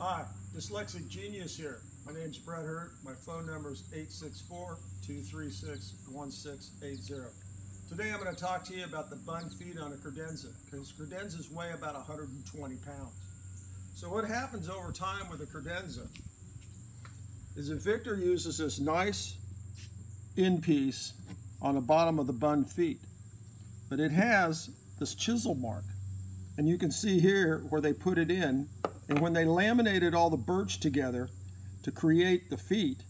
Hi, Dyslexic Genius here. My name's Brett Hurt. My phone number is 864-236-1680. Today I'm going to talk to you about the bun feet on a credenza because credenzas weigh about 120 pounds. So what happens over time with a credenza is that Victor uses this nice in piece on the bottom of the bun feet, but it has this chisel mark. And you can see here where they put it in, and when they laminated all the birch together to create the feet,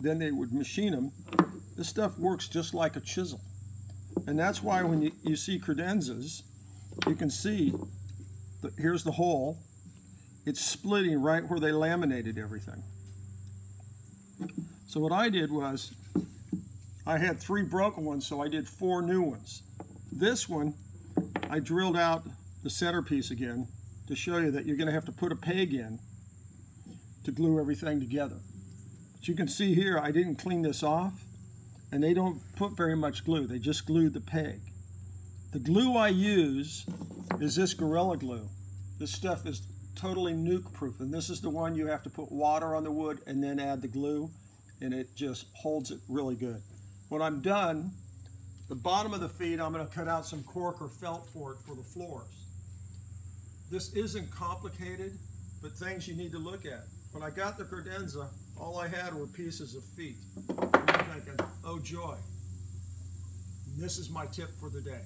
then they would machine them. This stuff works just like a chisel. And that's why when you, you see credenzas, you can see, the, here's the hole. It's splitting right where they laminated everything. So what I did was, I had three broken ones, so I did four new ones. This one, I drilled out the centerpiece again to show you that you're going to have to put a peg in to glue everything together. But you can see here, I didn't clean this off, and they don't put very much glue. They just glued the peg. The glue I use is this Gorilla Glue. This stuff is totally nuke proof, and this is the one you have to put water on the wood and then add the glue, and it just holds it really good. When I'm done, the bottom of the feet, I'm going to cut out some cork or felt for it for the floors. This isn't complicated, but things you need to look at. When I got the credenza, all I had were pieces of feet. And I'm thinking, oh joy. And this is my tip for the day.